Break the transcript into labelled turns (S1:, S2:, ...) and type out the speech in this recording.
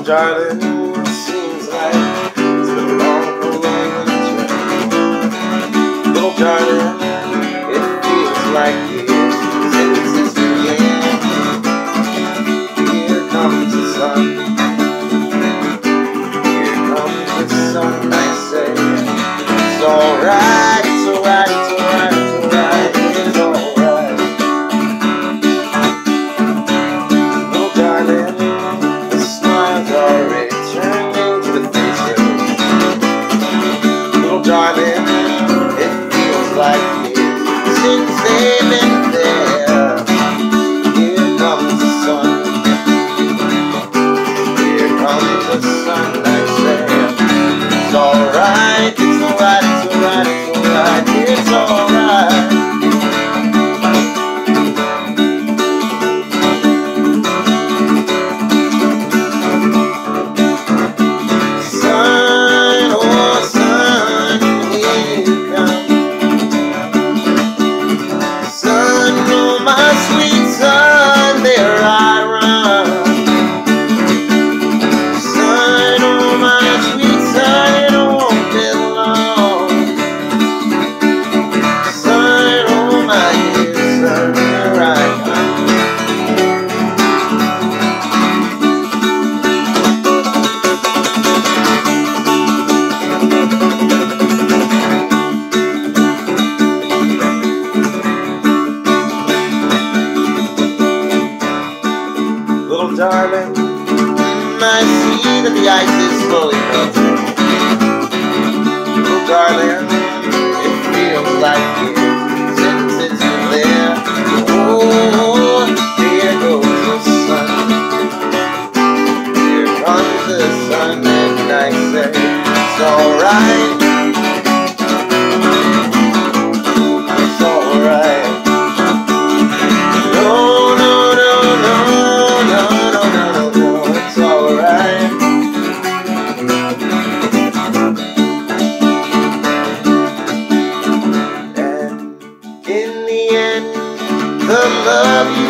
S1: I'm driving. darling, it feels like years since they've been there. darling. Mm, I see that the ice is slowly melting. Oh, darling, it feels like years since it's been there. Oh, here goes the sun. Here comes the sun, and I say, it's alright. the love you.